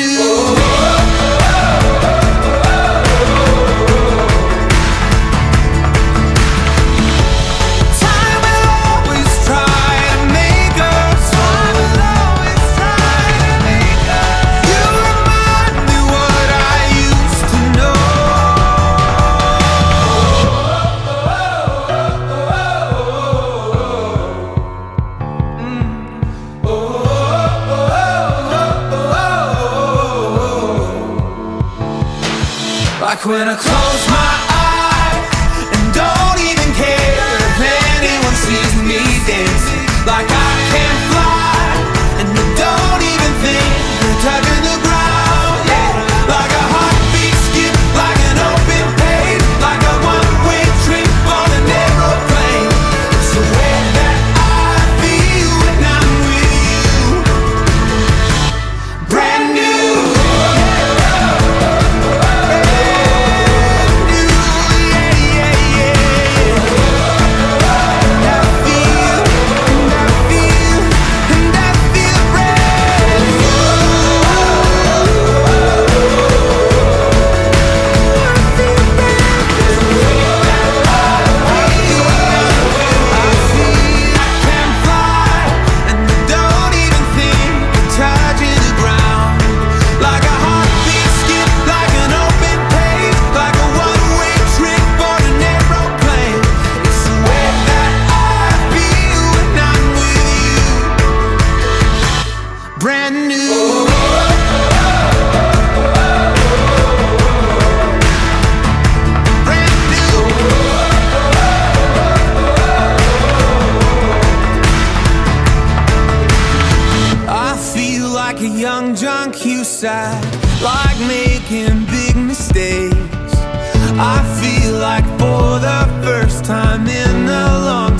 new. Oh. when I close my eyes. brand new. Oh. like a young John Cusack, like making big mistakes. I feel like for the first time in a long time.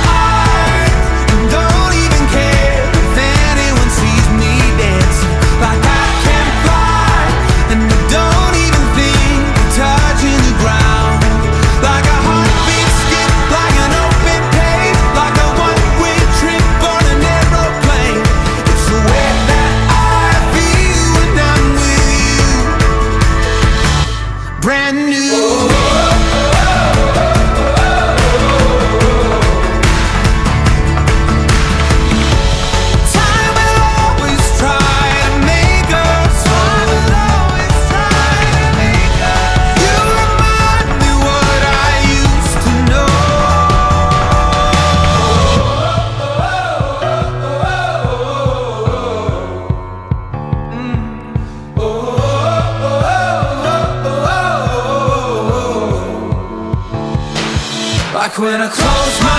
when I close my